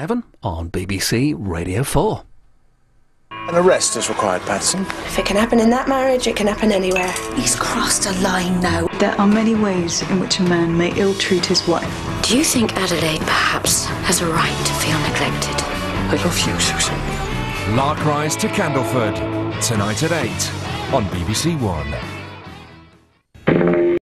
11 on BBC Radio 4. An arrest is required, Patson. If it can happen in that marriage, it can happen anywhere. He's crossed a line now. There are many ways in which a man may ill treat his wife. Do you think Adelaide perhaps has a right to feel neglected? I love you, Susan. Lark Rise to Candleford, tonight at 8 on BBC One.